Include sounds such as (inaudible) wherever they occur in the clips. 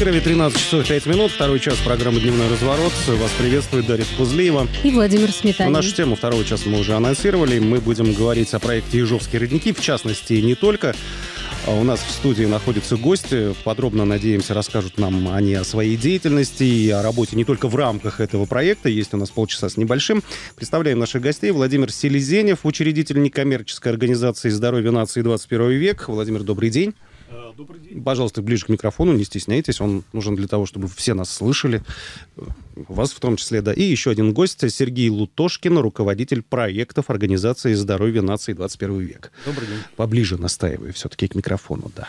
Кирове 13 часов 5 минут. Второй час программы «Дневной разворот». Вас приветствует Дарья Кузлиева. И Владимир Сметанин. Нашу тему второго часа мы уже анонсировали. Мы будем говорить о проекте «Ежовские родники». В частности, не только. А у нас в студии находятся гости. Подробно, надеемся, расскажут нам они о своей деятельности и о работе не только в рамках этого проекта. Есть у нас полчаса с небольшим. Представляем наших гостей. Владимир Селезенев, учредитель некоммерческой организации «Здоровье нации 21 век». Владимир, добрый день. Э, добрый день. Пожалуйста, ближе к микрофону, не стесняйтесь. Он нужен для того, чтобы все нас слышали. Вас в том числе, да. И еще один гость, Сергей Лутошкин, руководитель проектов Организации здоровья нации 21 век. Добрый день. Поближе настаиваю все-таки к микрофону, да.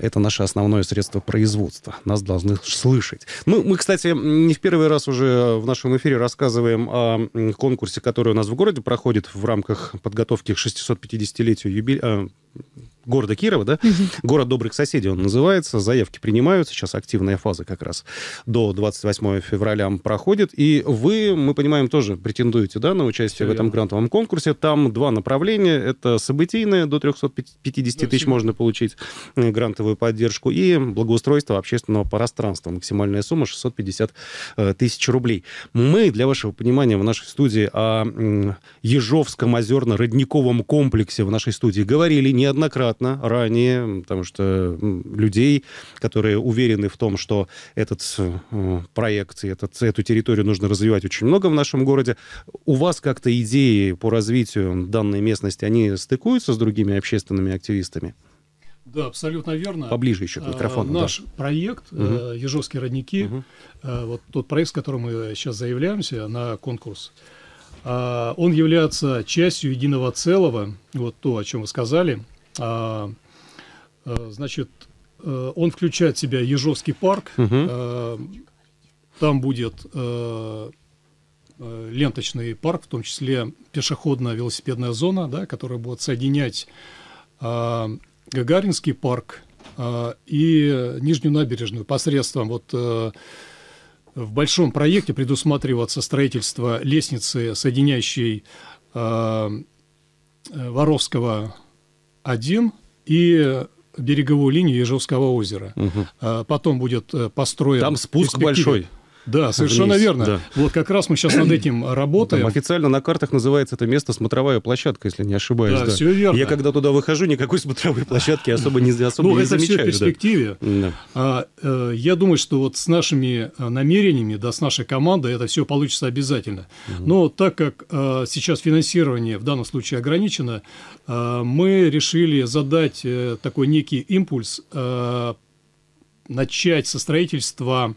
Это наше основное средство производства. Нас должны слышать. Мы, мы, кстати, не в первый раз уже в нашем эфире рассказываем о конкурсе, который у нас в городе проходит в рамках подготовки к 650-летию юбилея города Кирова, да? Угу. Город добрых соседей он называется. Заявки принимаются. Сейчас активная фаза как раз до 28 февраля проходит. И вы, мы понимаем, тоже претендуете да, на участие Все в этом верно. грантовом конкурсе. Там два направления. Это событийное, до 350 да, тысяч можно получить э, грантовую поддержку, и благоустройство общественного пространства. Максимальная сумма 650 э, тысяч рублей. Мы, для вашего понимания, в нашей студии о Ежовском озерно-родниковом комплексе в нашей студии говорили неоднократно неоднократно ранее, потому что людей, которые уверены в том, что этот э, проект и этот, эту территорию нужно развивать очень много в нашем городе. У вас как-то идеи по развитию данной местности, они стыкуются с другими общественными активистами? Да, абсолютно верно. Поближе еще к микрофону. Наш да. проект угу. Ежовские родники, угу. вот тот проект, с которым мы сейчас заявляемся на конкурс, он является частью единого целого, вот то, о чем вы сказали, а, а, значит, э, он включает в себя Ежовский парк. Угу. Там будет э, э, ленточный парк, в том числе пешеходная велосипедная зона, да, которая будет соединять Гагаринский парк и Нижнюю набережную посредством вот в большом проекте предусматриваться строительство лестницы, соединяющей Воровского один и береговую линию Ежовского озера. Угу. Потом будет э, построен... Там спуск большой. Да, совершенно вниз, верно. Да. Вот как раз мы сейчас над (clears throat) этим работаем. Там официально на картах называется это место смотровая площадка, если не ошибаюсь. Да, да. все верно. Я когда туда выхожу, никакой смотровой площадки особо не, особо ну, не это замечаю. все в перспективе. Да. А, э, я думаю, что вот с нашими э, намерениями, да, с нашей командой это все получится обязательно. Угу. Но так как э, сейчас финансирование в данном случае ограничено, э, мы решили задать э, такой некий импульс, э, начать со строительства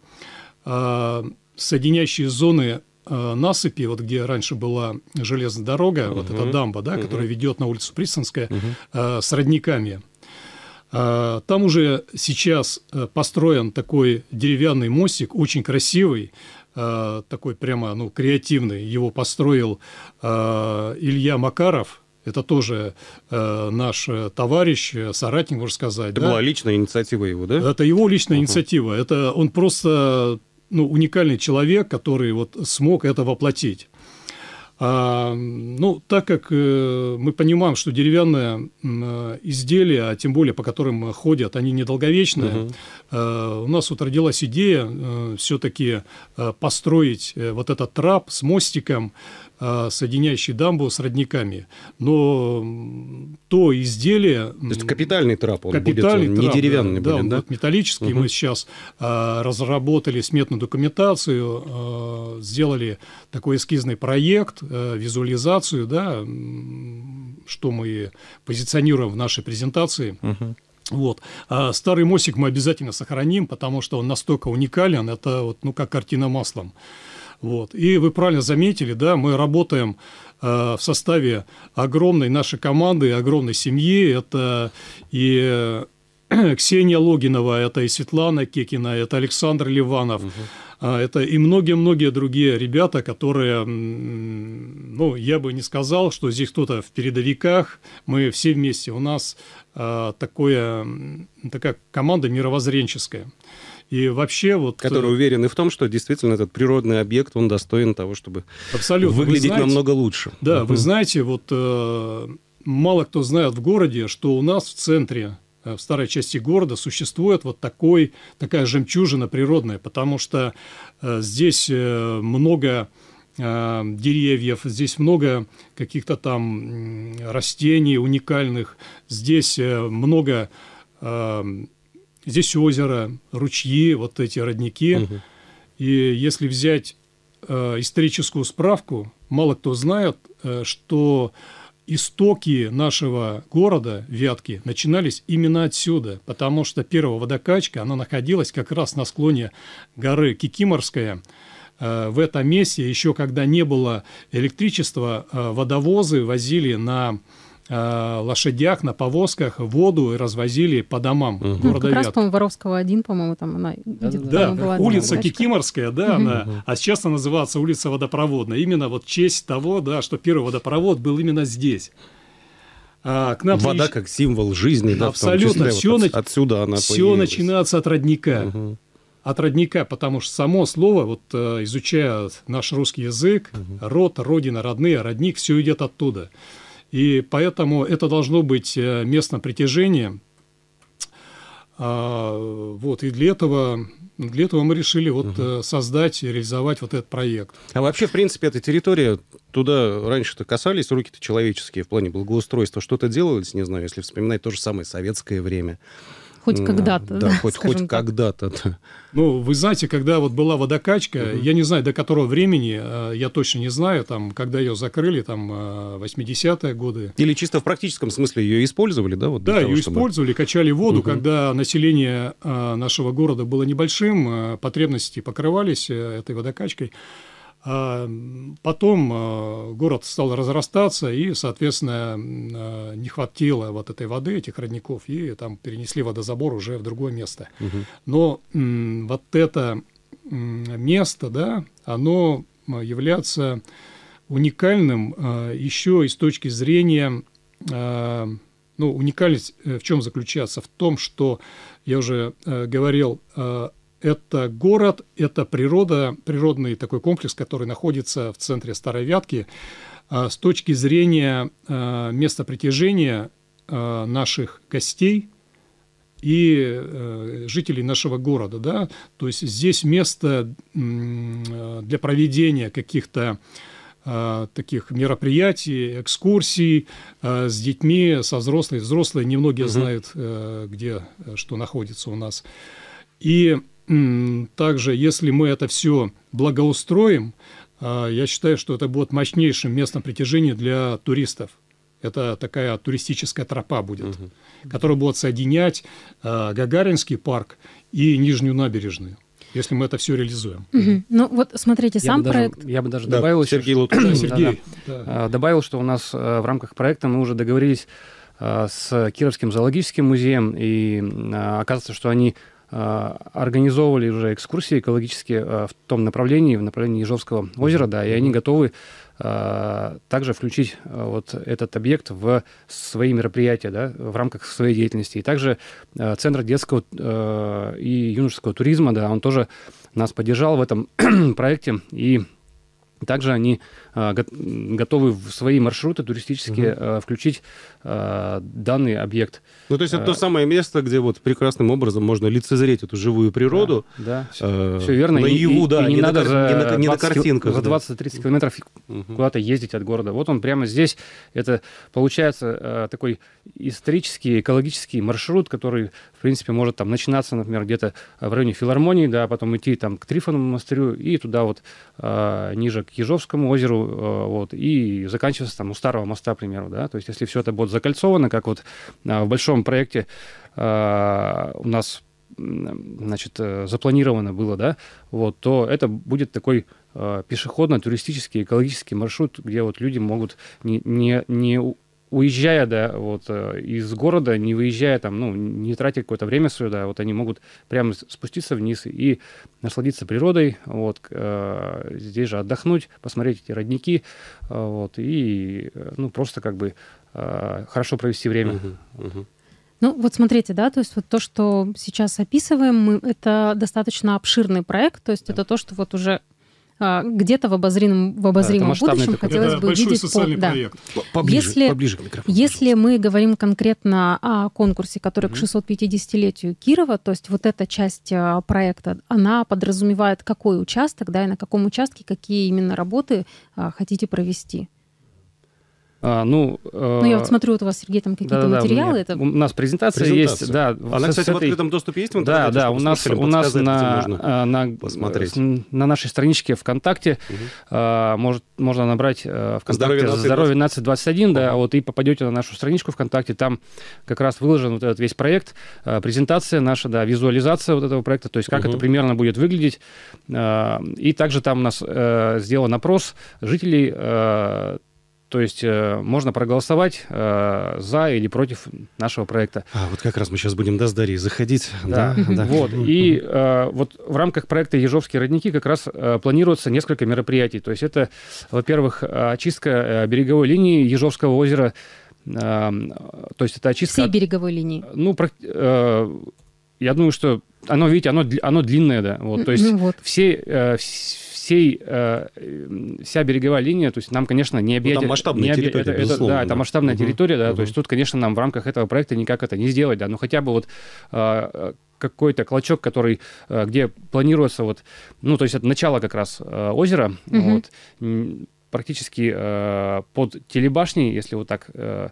соединяющие зоны а, насыпи, вот где раньше была железная дорога, uh-huh. вот эта дамба, да, uh-huh. которая ведет на улицу Пристанская, uh-huh. с родниками. Там уже сейчас э, построен такой деревянный мостик, очень красивый, такой прямо ну, креативный. Его построил Илья Макаров, это тоже э, наш э, товарищ, э, соратник, можно сказать. Это да? была личная инициатива его, да? Это его личная uh-huh. инициатива. Это он просто ну, уникальный человек, который вот смог это воплотить. А, ну, так как э, мы понимаем, что деревянные э, изделия, а тем более по которым ходят, они недолговечные, угу. э, у нас вот родилась идея э, все-таки э, построить э, вот этот трап с мостиком, соединяющий дамбу с родниками. Но то изделие... То есть капитальный трап, он капитальный будет, он трап, не деревянный да, будет, да? Он металлический. Угу. Мы сейчас а, разработали сметную документацию, а, сделали такой эскизный проект, а, визуализацию, да, что мы позиционируем в нашей презентации. Угу. Вот. А старый мостик мы обязательно сохраним, потому что он настолько уникален, это вот, ну, как картина маслом. Вот. И вы правильно заметили, да, мы работаем э, в составе огромной нашей команды, огромной семьи. Это и э, (clears throat) Ксения Логинова, это и Светлана Кекина, это Александр Ливанов. Угу. Это и многие-многие другие ребята, которые, ну, я бы не сказал, что здесь кто-то в передовиках, мы все вместе, у нас э, такое, такая команда мировоззренческая. И вообще вот... Которые э, уверены в том, что действительно этот природный объект, он достоин того, чтобы Абсолютно. выглядеть знаете, намного лучше. Да, угу. вы знаете, вот э, мало кто знает в городе, что у нас в центре в старой части города существует вот такой, такая жемчужина природная, потому что здесь много деревьев, здесь много каких-то там растений уникальных, здесь много, здесь озеро, ручьи, вот эти родники. Угу. И если взять историческую справку, мало кто знает, что истоки нашего города, Вятки, начинались именно отсюда, потому что первая водокачка, она находилась как раз на склоне горы Кикиморская. Э, в этом месте, еще когда не было электричества, э, водовозы возили на Э, лошадях, на повозках воду и развозили по домам угу. города ну, как раз, по-моему, Воровского один, по-моему, там она где-то да, там была улица Кикиморская, да, угу. она, а сейчас она называется улица Водопроводная. Именно вот честь того, да, что первый водопровод был именно здесь. А, к нам Вода приезж... как символ жизни, да, Абсолютно. Все вот от, отсюда она Все появилась. начинается от родника. Угу. От родника, потому что само слово, вот э, изучая наш русский язык, угу. род, родина, родные, родник, все идет оттуда. И поэтому это должно быть э, местом притяжения. А, вот, и для этого, для этого мы решили вот угу. создать и реализовать вот этот проект. А вообще, в принципе, эта территория, туда раньше-то касались руки-то человеческие в плане благоустройства. Что-то делалось, не знаю, если вспоминать то же самое советское время. Хоть когда-то. Да, (laughs) хоть, хоть когда-то. Ну, вы знаете, когда вот была водокачка, угу. я не знаю, до которого времени, э, я точно не знаю, там, когда ее закрыли, там, 80-е э, годы. Или чисто в практическом смысле ее использовали, да? Вот да, того, ее чтобы... использовали, качали воду, угу. когда население э, нашего города было небольшим, потребности покрывались этой водокачкой. А потом а, город стал разрастаться, и, соответственно, а, не хватило вот этой воды, этих родников, и там перенесли водозабор уже в другое место. Угу. Но вот это место, да, оно является уникальным еще и с точки зрения, ну, уникальность э, в чем заключается? В том, что, я уже э, говорил, это город, это природа, природный такой комплекс, который находится в центре Старой Вятки. А, с точки зрения а, места притяжения а, наших гостей и жителей нашего города, да, то есть здесь место для проведения каких-то таких мероприятий, экскурсий с детьми, со взрослыми. Взрослые немногие угу. знают, где что находится у нас. И также, если мы это все благоустроим, а, я считаю, что это будет мощнейшим местом притяжения для туристов. Это такая туристическая тропа будет, угу. которая будет соединять а, Гагаринский парк и Нижнюю набережную если мы это все реализуем. Угу. Ну вот смотрите, сам я проект. Даже, я бы даже да, добавил, Сергей, что, да, Сергей да, да. добавил, что у нас в рамках проекта мы уже договорились с Кировским зоологическим музеем, и оказывается, что они а, организовывали уже экскурсии экологические а, в том направлении, в направлении Ежовского озера, да, и они готовы а, также включить вот этот объект в свои мероприятия, да, в рамках своей деятельности. И также Центр детского и юношеского туризма, да, он тоже нас поддержал в этом (clears throat) проекте, и также они готовы в свои маршруты туристические угу. включить а, данный объект. Ну, то есть это то самое место, где вот прекрасным образом можно лицезреть эту живую природу. Да, да. все, верно. Наяву, и, да, и не, не надо за, не на, не 20, на картинках. За 20-30 километров угу. куда-то ездить от города. Вот он прямо здесь. Это получается такой исторический, экологический маршрут, который, в принципе, может там начинаться, например, где-то в районе филармонии, да, потом идти там к Трифоновому монастырю и туда вот ниже к Ежовскому озеру, Э, вот, и заканчиваться там у Старого моста, к примеру, да, то есть если все это будет закольцовано, как вот э, в большом проекте э, у нас значит, запланировано было, да, вот, то это будет такой пешеходно-туристический, экологический маршрут, где вот люди могут не, не, не уезжая, да, вот э, из города, не выезжая там, ну, не тратя какое-то время свое, да, вот они могут прямо спуститься вниз и насладиться природой, вот, э, здесь же отдохнуть, посмотреть эти родники, э, вот, и, ну, просто как бы хорошо провести время. Uh-huh, uh-huh. Ну, вот смотрите, да, то есть вот то, что сейчас описываем, мы, это достаточно обширный проект, то есть да. это то, что вот уже где-то в обозримом, в обозримом это будущем такой, хотелось Это бы большой видеть... социальный да. проект. Поближе, Если- поближе к микрофону. Если мы говорим конкретно о конкурсе, который к 650-летию Кирова, то есть вот эта часть а, проекта, она подразумевает какой участок, да, и на каком участке какие именно работы а, хотите провести. А, ну, Ну, я вот смотрю, вот у вас, Сергей, там какие-то у материалы. меня- Это... У нас презентация, Презентация. есть, да. Она, с- кстати, с в этой- открытом доступе есть в Да, интернете? да, у нас, у нас на, а, на, посмотреть. на нашей страничке ВКонтакте а, может, можно набрать а, Здоровье ВКонтакте «Здоровье нации 21», да, вот и попадете на нашу страничку ВКонтакте, там как раз выложен вот этот весь проект, а, презентация наша, да, визуализация вот этого проекта, то есть как Мгм. это примерно будет выглядеть. А, И также там у нас э, сделан опрос жителей, э, то есть э, можно проголосовать э, за или против нашего проекта. А, вот как раз мы сейчас будем, да, с Дарьей заходить. Да, Да, да. вот. И э, вот в рамках проекта «Ежовские родники» как раз э, планируется несколько мероприятий. То есть это, во-первых, э, очистка э, береговой линии Ежовского озера. Э, то есть это очистка... Всей от- береговой линии. Ну, прак- э, я думаю, что оно, видите, оно, оно длинное, да. Вот, то есть Ну вот. все, э, всей, э, вся береговая линия, то есть нам, конечно, не Ну, там масштабная не объя- территория, это- это- безусловно, Да, это масштабная Мгм. территория, да, Мгм. то есть тут, конечно, нам в рамках этого проекта никак это не сделать, да, ну хотя бы вот э, какой-то клочок, который, э, где планируется вот, ну, то есть это начало как раз э, озера, Мгм. вот, практически э, под телебашней, если вот так э,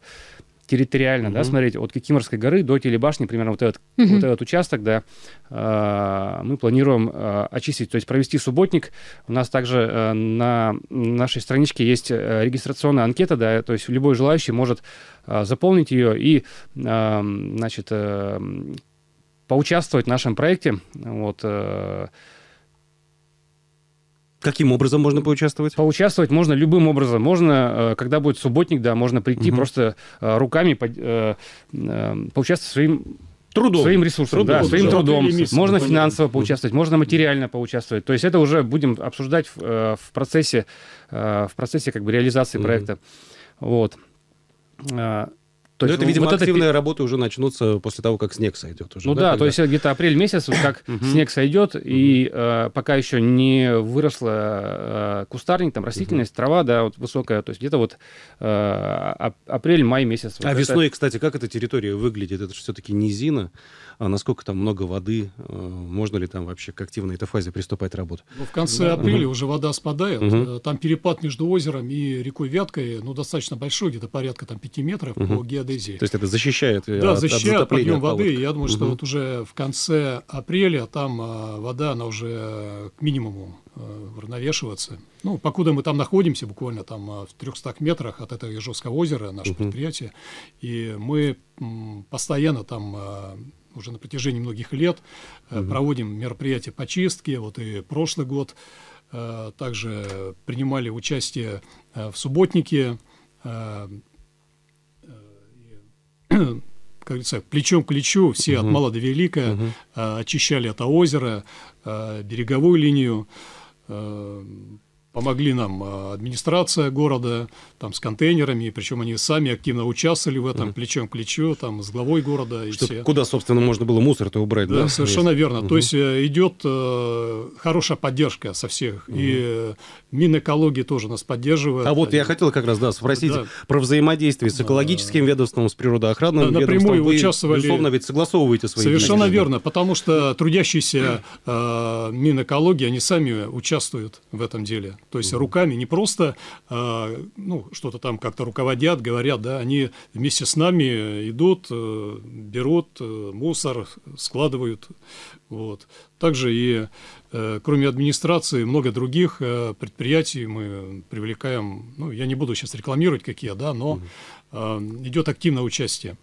территориально, да, Мгм. смотреть, от Кикиморской горы до телебашни, примерно вот этот, Мгм. вот этот участок, да, э, мы планируем э, очистить, то есть провести субботник. У нас также э, на нашей страничке есть э, регистрационная анкета, да, то есть любой желающий может э, заполнить ее и, э, значит, э, поучаствовать в нашем проекте. Вот, э, Каким образом можно поучаствовать? Поучаствовать можно любым образом. Можно, э, когда будет субботник, да, можно прийти Мгм. просто э, руками э, поучаствовать своим Трудом. своим ресурсом, Трудом, да, своим да. трудом. Лимиты, Можно ну, финансово понятно. поучаствовать, можно материально поучаствовать. То есть это уже будем обсуждать в, в процессе, в процессе как бы реализации Мгм. проекта. Вот. То Но есть это, видимо, вот это активные работы уже начнутся после того, как снег сойдет. Уже, Ну да, то когда? есть это где-то апрель месяц, как снег сойдет, и э, пока еще не выросла э, кустарник, там растительность, трава, да, вот высокая, то есть где-то вот э, ап- апрель-май месяц. Вот А это- весной, кстати, как эта территория выглядит? Это же все-таки низина. А насколько там много воды? Э, Можно ли там вообще к активной этой фазе приступать работать? Ну, в конце Да. апреля Мгм. уже вода спадает. Э, Там перепад между озером и рекой Вяткой, ну, достаточно большой, где-то порядка там 5 метров по Мгм. геодезии. То есть это защищает э, Да, от, от защищает затопления, подъем от воды. Я думаю, что Мгм. вот уже в конце апреля там а, вода, она уже к минимуму равновешивается. Ну, покуда мы там находимся, буквально там в 300 метрах от этого Ежовского озера, наше Мгм. предприятие, и мы постоянно там уже на протяжении многих лет Мгм. проводим мероприятия по чистке. Вот и прошлый год э, также принимали участие э, в субботнике. (clears throat) как говорится, плечом к плечу, все от Мгм. мала до велика э, очищали это озеро, береговую линию, помогли нам администрация города там с контейнерами, причем они сами активно участвовали в этом Мгм. плечом к плечу, там с главой города и Что- все. Куда, собственно, можно было мусор-то убрать, да? Да, совершенно верно. Мгм. То есть э, идет э, хорошая поддержка со всех. И э, Минэкологии тоже нас поддерживает. А вот я хотел как раз, да, спросить Да. про взаимодействие с экологическим ведомством, с природоохранным Да, ведомством. напрямую Вы, участвовали- безусловно, ведь согласовываете свои Совершенно действия. верно, потому что трудящиеся э, Минэкологии, они сами участвуют в этом деле. То есть руками не просто э, ну, что-то там как-то руководят, говорят, да, они вместе с нами идут, э, берут э, мусор, складывают. Вот. Также и э, кроме администрации, много других э, предприятий мы привлекаем, ну, я не буду сейчас рекламировать какие, да, но э, идет активное участие.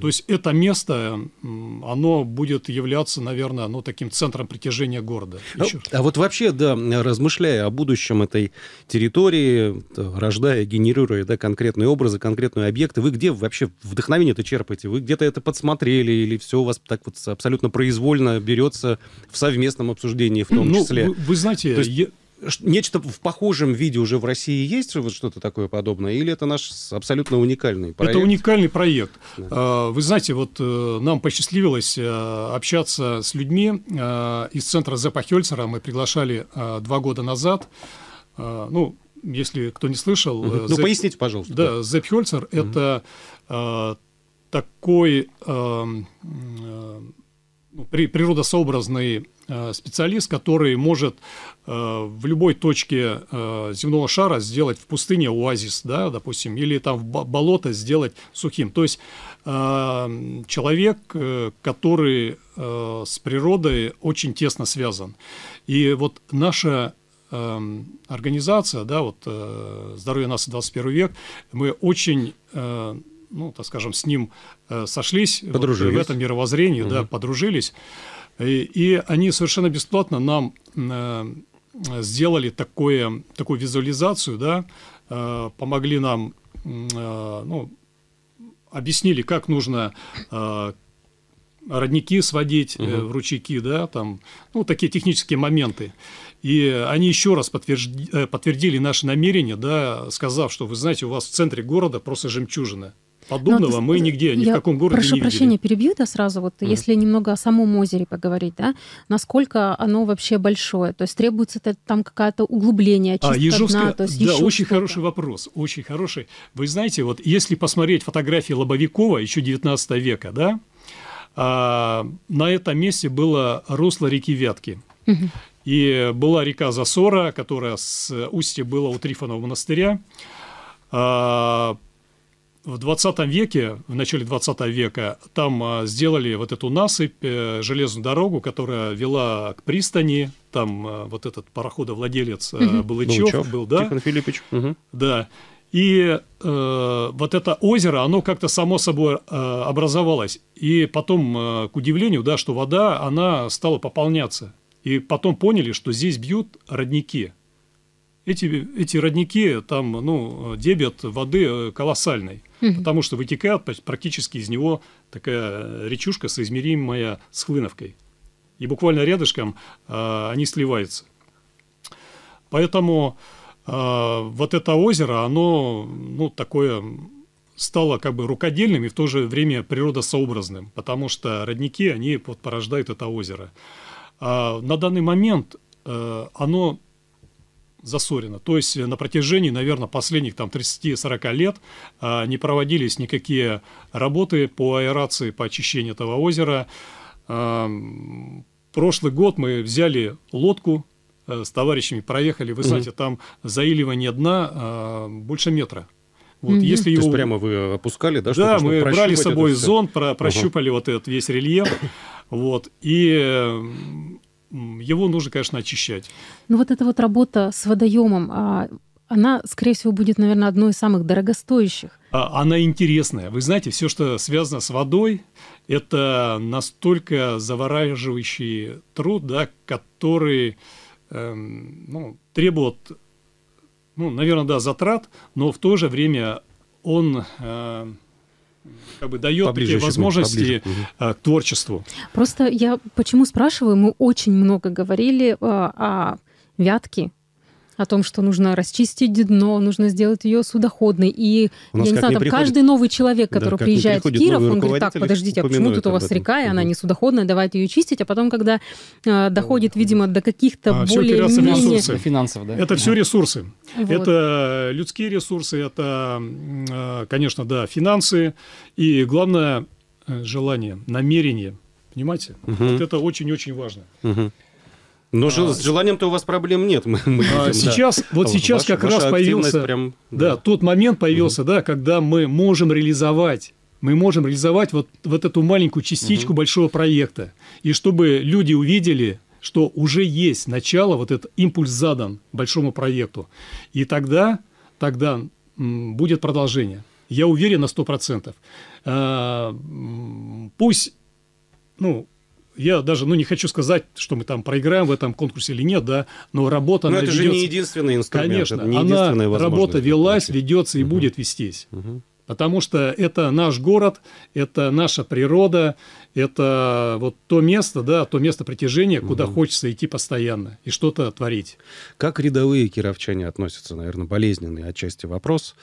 То есть это место, оно будет являться, наверное, ну, таким центром притяжения города. Еще. А вот вообще, да, размышляя о будущем этой территории, да, рождая, генерируя да, конкретные образы, конкретные объекты, вы где вообще вдохновение-то черпаете? Вы где-то это подсмотрели или все у вас так вот абсолютно произвольно берется в совместном обсуждении в том ну, числе? Вы, вы знаете, То есть- нечто в похожем виде уже в России есть, вот что-то такое подобное, или это наш абсолютно уникальный проект? Это уникальный проект. Да. Вы знаете, вот э, нам посчастливилось э, общаться с людьми э, из центра Зепа Хельцера, мы приглашали два года назад, ну, если кто не слышал... Угу. Ну, поясните, пожалуйста. Да, Зеп Хельцер угу. – это такой эм, ну, природосообразный Э, специалист, который может э, в любой точке э, земного шара сделать в пустыне оазис, да, допустим, или там в болото сделать сухим. То есть человек, который с природой очень тесно связан. И вот наша организация, да, вот «Здоровье нас 21 век», мы очень ну, так скажем, с ним сошлись подружились. Вот в этом мировоззрении, угу. да, подружились. И, и они совершенно бесплатно нам э, сделали такое, такую визуализацию, да, э, помогли нам, э, ну, объяснили, как нужно э, родники сводить угу. в ручейки, да, там, ну, такие технические моменты. И они еще раз подтвердили, подтвердили наше намерение, да, сказав, что, вы знаете, у вас в центре города просто жемчужина. Подобного ну, мы нигде, ни в каком городе прошу не видели. прощения, перебью, да, сразу, вот mm. если немного о самом озере поговорить, да, насколько оно вообще большое, то есть требуется там какое-то углубление, чистка а, Ежовская, дна, то есть Да, очень хороший вопрос, очень хороший. Вы знаете, вот если посмотреть фотографии Лобовикова еще 19 века, да, а, на этом месте было русло реки Вятки. Угу. И была река Засора, которая с устья была у Трифонова монастыря. В 20 веке, в начале 20 века, там а, сделали вот эту насыпь, э, железную дорогу, которая вела к пристани. Там а, вот этот пароходовладелец угу. Балычев, Балычев был, да? Тихон Филиппович. Угу. Да. И э, вот это озеро, оно как-то само собой э, образовалось. И потом, э, к удивлению, да, что вода, она стала пополняться. И потом поняли, что здесь бьют родники эти, эти родники, там, ну, дебет воды э, колоссальный, угу. потому что вытекает практически из него такая речушка, соизмеримая с Хлыновкой. И буквально рядышком а, они сливаются. Поэтому а, вот это озеро, оно, ну, такое стало как бы рукодельным и в то же время природосообразным, потому что родники, они вот порождают это озеро. А на данный момент а, оно засорено. То есть на протяжении, наверное, последних там 30-40 лет а, не проводились никакие работы по аэрации, по очищению этого озера. А, прошлый год мы взяли лодку а, с товарищами, проехали, вы знаете, там заиливание дна а, больше метра. Вот, mm-hmm. если его... То есть прямо вы опускали, да? Да, мы брали с собой зонт, про- прощупали uh-huh. вот этот весь рельеф, (coughs) вот, и его нужно, конечно, очищать. Ну вот эта вот работа с водоемом, а, она, скорее всего, будет, наверное, одной из самых дорогостоящих. А, она интересная. Вы знаете, все, что связано с водой, это настолько завораживающий труд, да, который эм, ну, требует, ну, наверное, да, затрат, но в то же время он э, как бы дает поближе такие возможности поближе. к творчеству. Просто я почему спрашиваю, мы очень много говорили а, о Вятке, о том, что нужно расчистить дно, нужно сделать ее судоходной. И, я не знаю, там каждый новый человек, который да, приезжает в Киров, он говорит, так, подождите, а почему тут у вас река, и она не судоходная, давайте ее чистить. А потом, когда э, доходит, видимо, до каких-то а, более-менее... финансов, да? Это все ресурсы. Вот. Это людские ресурсы, это, конечно, да, финансы, и главное, э, желание, намерение. Понимаете? Угу. Вот это очень-очень важно. Угу. Но а, с желанием-то у вас проблем нет. (laughs) Мы, мы а, видим, сейчас, да. вот сейчас ваша, как раз появился, прям, да. да, тот момент появился, угу. да, когда мы можем реализовать мы можем реализовать вот, вот эту маленькую частичку угу. большого проекта. И чтобы люди увидели, что уже есть начало, вот этот импульс задан большому проекту. И тогда, тогда будет продолжение. Я уверен на 100%. А, пусть, ну, я даже ну, не хочу сказать, что мы там проиграем в этом конкурсе или нет, да, но работа... Но это ведется... же не единственный инструмент. Конечно, это не она, работа велась, ведется и угу. будет вестись. Угу. Потому что это наш город, это наша природа, это вот то место, да, то место притяжения, куда угу. хочется идти постоянно и что-то творить. Как рядовые кировчане относятся, наверное, болезненный отчасти вопрос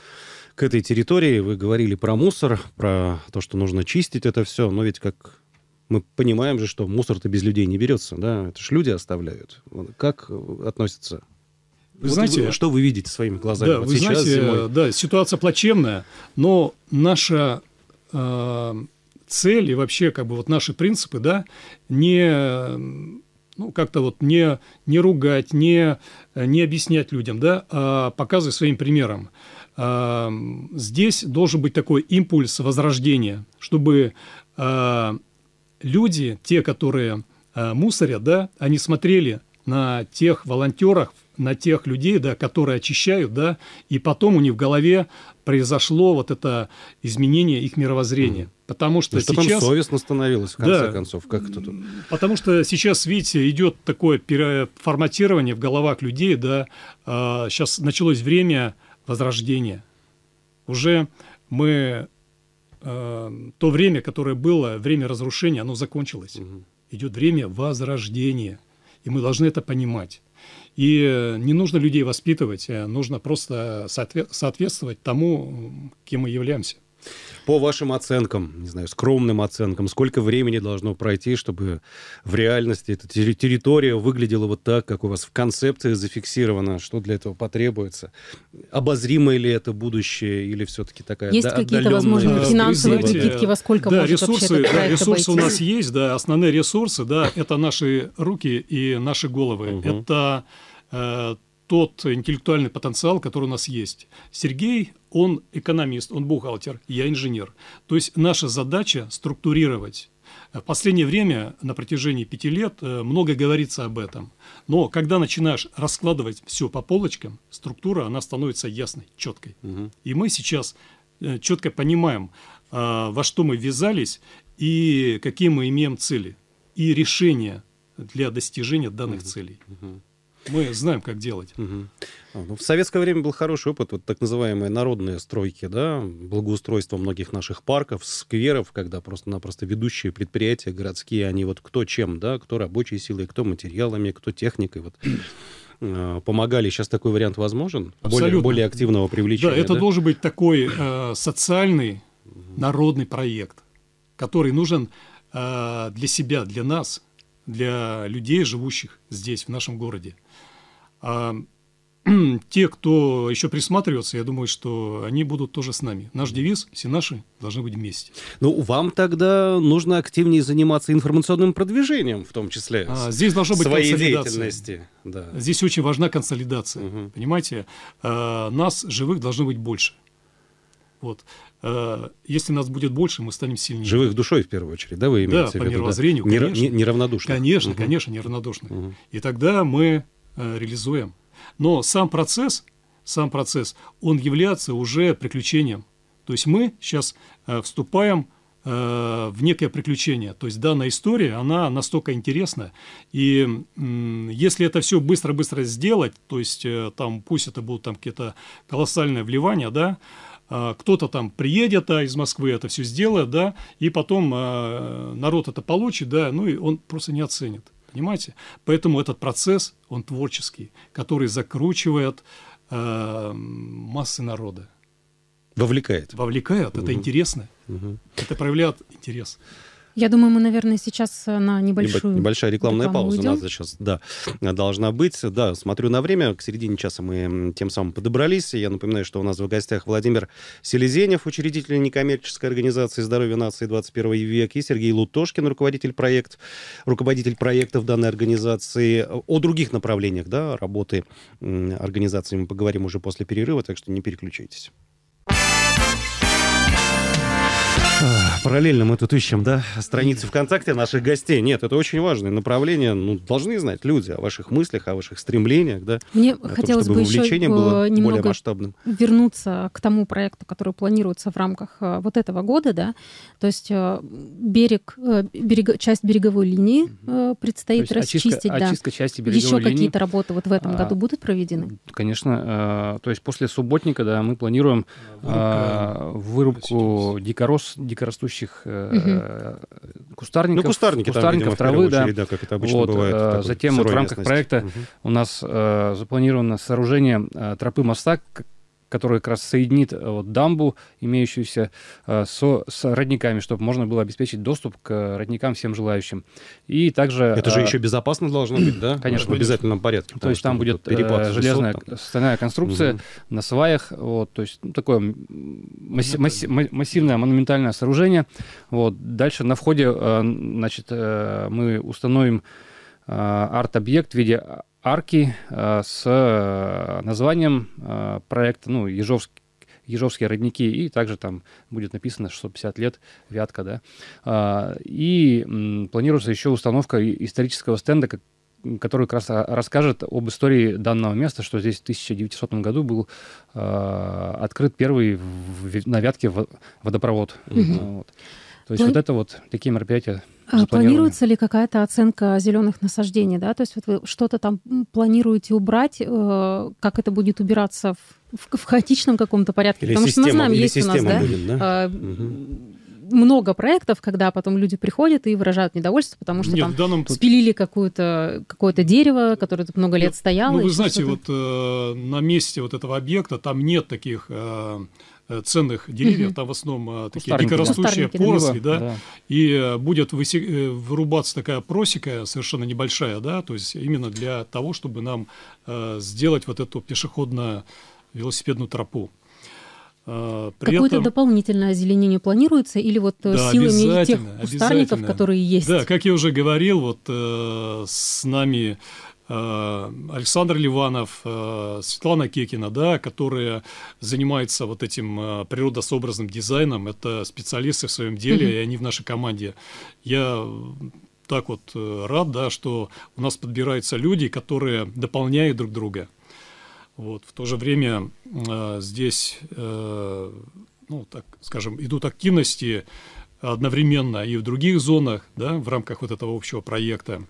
к этой территории. Вы говорили про мусор, про то, что нужно чистить это все, но ведь как мы понимаем же, что мусор-то без людей не берется, да, это же люди оставляют. Как относятся вы вот знаете, вы, что вы видите своими глазами? Да, вот вы знаете, зимой? да, ситуация плачевная, но наша э, цель и вообще как бы вот наши принципы, да, не ну, как-то вот не, не ругать, не, не объяснять людям, да, а показывать своим примером. А, здесь должен быть такой импульс возрождения, чтобы а, люди, те, которые а, мусорят, да, они смотрели на тех волонтеров, на тех людей, да, которые очищают, да, и потом у них в голове произошло вот это изменение их мировоззрения. Mm. Потому что ну, сейчас... Там совестно становилось, в конце да, концов. Как это тут? Потому что сейчас, видите, идет такое переформатирование в головах людей, да, сейчас началось время возрождения. Уже мы... То время, которое было, время разрушения, оно закончилось. Угу. Идет время возрождения. И мы должны это понимать. И э, не нужно людей воспитывать, э, нужно просто соответствовать тому, кем мы являемся. По вашим оценкам, не знаю, скромным оценкам, сколько времени должно пройти, чтобы в реальности эта территория выглядела вот так, как у вас в концепции зафиксировано, что для этого потребуется? Обозримое ли это будущее или все-таки такая Есть какие-то, возможно, финансовые прикидки, во сколько да, может ресурсы, вообще да, ресурсы у нас есть, да, основные ресурсы, да, это наши руки и наши головы. Угу. Это э, тот интеллектуальный потенциал, который у нас есть. Сергей, он экономист, он бухгалтер, я инженер. То есть наша задача структурировать. В последнее время, на протяжении пяти лет, э, много говорится об этом. Но когда начинаешь раскладывать все по полочкам, структура, она становится ясной, четкой. Угу. И мы сейчас э, четко понимаем, э, во что мы ввязались и какие мы имеем цели. И решения для достижения данных угу. целей. Угу. Мы знаем, как делать. Угу. В советское время был хороший опыт, вот так называемые народные стройки, да, благоустройство многих наших парков, скверов, когда просто-напросто ведущие предприятия городские, они вот кто чем, да, кто рабочей силой, кто материалами, кто техникой, вот э, (clears throat) помогали. Сейчас такой вариант возможен? Абсолютно. Более, более активного привлечения. Да, это да? должен быть такой э, социальный народный проект, который нужен э, для себя, для нас, для людей, живущих здесь, в нашем городе. А (clears throat) те, кто еще присматривается, я думаю, что они будут тоже с нами. Наш девиз «Все наши должны быть вместе». Ну, вам тогда нужно активнее заниматься информационным продвижением, в том числе. А, здесь должна быть своей деятельности. Да. Здесь очень важна консолидация. Угу. Понимаете, а, нас, живых, должно быть больше. Вот. А, если нас будет больше, мы станем сильнее. Живых душой, в первую очередь, да, вы имеете да, в виду? по мировоззрению, да? конечно. Неравнодушных. Конечно, угу. конечно, неравнодушных. Угу. И тогда мы Э, реализуем. Но сам процесс, сам процесс, он является уже приключением. То есть мы сейчас э, вступаем э, в некое приключение. То есть данная история, она настолько интересна. И если это все быстро-быстро сделать, то есть там пусть это будут там какие-то колоссальные вливания, да, кто-то там приедет да, из Москвы, это все сделает, да, и потом народ это получит, да, ну и он просто не оценит. Понимаете? Поэтому этот процесс, он творческий, который закручивает э, массы народа. Вовлекает. Вовлекает, угу. это интересно. Угу. Это проявляет интерес. Я думаю, мы, наверное, сейчас э, на небольшую... Небольшая рекламная пауза уйдем. у нас сейчас, да, должна быть. Да, смотрю на время. К середине часа мы тем самым подобрались. Я напоминаю, что у нас в гостях Владимир Селезенев, учредитель некоммерческой организации «Здоровье нации 21 век», и Сергей Лутошкин, руководитель, проект, руководитель проектов данной организации. О других направлениях да, работы организации мы поговорим уже после перерыва, так что не переключайтесь. Параллельно мы тут ищем, да, страницы ВКонтакте наших гостей. Нет, это очень важное направление. Ну, должны знать люди о ваших мыслях, о ваших стремлениях, да. Мне о том, хотелось чтобы бы еще было более немного масштабным. вернуться к тому проекту, который планируется в рамках э, вот этого года, да. То есть э, берег, э, берег, часть береговой линии э, То предстоит есть очистка, расчистить, да. очистка части береговой Еще линии. какие-то работы вот в этом А, году будут проведены? Конечно, э, то есть после субботника, да, мы планируем э, вырубку дикорос, дикорастущих э, кустарников, Ну, кустарники, там, видимо, кустарников, в первую травы, да. очередь, да, как это обычно Вот, бывает. э, затем вот в рамках местности. проекта Мгм. у нас э, запланировано сооружение э, тропы моста, который как раз соединит э, вот, дамбу, имеющуюся э, со, с родниками, чтобы можно было обеспечить доступ к родникам всем желающим. И также... Это же э, еще безопасно должно быть, да? (clears throat) Конечно. В обязательном порядке. то есть там будет перепад железная там. стальная конструкция Мгм. на сваях, вот, то есть ну, такое масси- масси- ма- массивное монументальное сооружение. Вот. Дальше на входе значит, мы установим арт-объект в виде арки э, с э, названием э, проекта, ну, Ежовский Ежовские родники, и также там будет написано 650 лет, Вятка, да. А, И планируется еще установка исторического стенда, который как раз расскажет об истории данного места, что здесь в 1900 году был открыт первый в- в- на Вятке во- водопровод. Мгм. Вот. То есть Плани- вот это вот такие мероприятия А запланированы. Планируется ли какая-то оценка зеленых насаждений, да? То есть вот вы что-то там планируете убрать, э, как это будет убираться в, в- в хаотичном каком-то порядке? Или Потому что мы система, знаем, или есть у нас, система да, будет, да? а, Мгм. много проектов, когда потом люди приходят и выражают недовольство, потому что Нет, там в данном спилили какую-то, какое-то дерево, которое тут много лет Нет, стояло. Ну, вы знаете, вот э, на месте вот этого объекта там нет таких э, э, ценных деревьев, Мгм. там в основном э, такие да. дикорастущие да. поросли, Либо, да, и э, будет э, вырубаться такая просека совершенно небольшая, да, то есть именно для того, чтобы нам э, сделать вот эту пешеходно-велосипедную тропу. Э, при Какое-то этом- дополнительное озеленение планируется или вот Да, силами тех кустарников, которые есть? Да, как я уже говорил, вот э, с нами Александр Ливанов, э, Светлана Кекина, да, которые занимаются вот этим э, природосообразным дизайном. Это специалисты в своем деле, Мгм. и они в нашей команде. Я э, так вот э, рад, да, что у нас подбираются люди, которые дополняют друг друга. Вот. В то же время э, здесь, э, ну, так скажем, идут активности одновременно и в других зонах, да, в рамках вот этого общего проекта.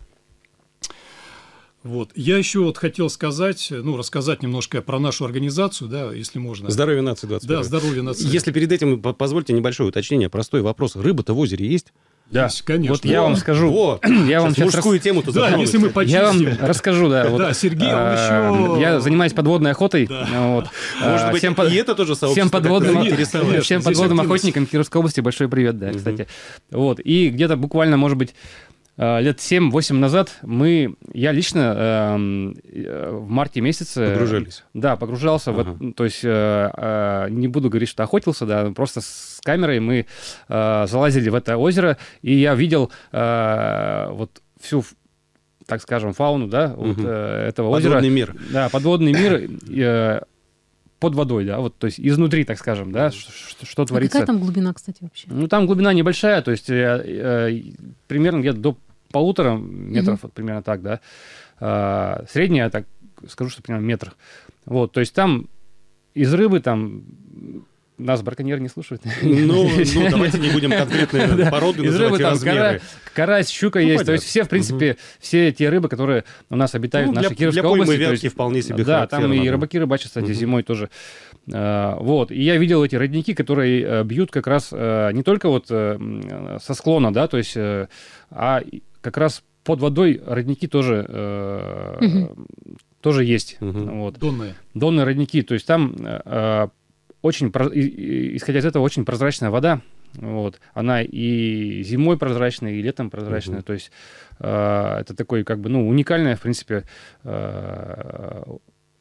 Вот. Я еще вот хотел сказать, ну, рассказать немножко про нашу организацию, да, если можно. Здоровье нации 21. Да, здоровье нации. Если перед этим, по- позвольте небольшое уточнение, простой вопрос. Рыба-то в озере есть? Да, Есть, конечно. Вот я вам скажу. Вот. (clears throat) Я вам Сейчас мужскую тему-то Да, затронули, если мы кстати. Я вам почистим. расскажу, да. (laughs) вот, Да, Сергей, он а, еще- Я занимаюсь подводной охотой. Да. Вот, (laughs) Может а, быть, всем и под- это тоже сообщество Всем подводным. Конечно, всем подводным охотникам Кировской области большой привет, да, кстати. Вот. И где-то буквально, может быть, лет 7-8 назад мы, я лично эм, э, в марте месяце... Погружались. Да, погружался. в Ага. это- то есть, э, э, не буду говорить, что охотился, да, просто с камерой мы э, залазили в это озеро, и я видел э, вот всю, так скажем, фауну, да, вот, Мгм. э, этого озера. Подводный мир. Да, подводный мир э, под водой, да, вот, то есть изнутри, так скажем, да, ш- ш- что А творится. какая там глубина, кстати, вообще? Ну, там глубина небольшая, то есть э, э, примерно где-то до полутора метров, Мгм. вот примерно так, да. А, средняя, я так скажу, что примерно метр. Вот, то есть там из рыбы там нас браконьеры не слушают. Ну, ну, (laughs) давайте не будем конкретные породы Из рыбы там кара- карась, щука Ну, есть. То есть все, в принципе, все те рыбы, которые у нас обитают Ну, в нашей для, Кировской для области. вятки есть- вполне себе да, там и рыбаки рыбачат, кстати, зимой тоже. А, Вот. И я видел эти родники, которые э, бьют как раз э, не только вот э, со склона, да, то есть, а как раз под водой родники тоже, э, Мгм. тоже есть. Мгм. Вот. Донные. Донные родники, то есть там э, э, очень, исходя из этого, очень прозрачная вода. Вот. Она и зимой прозрачная, и летом прозрачная. Мгм. То есть э, это такой, как бы, ну, уникальный, в принципе, э,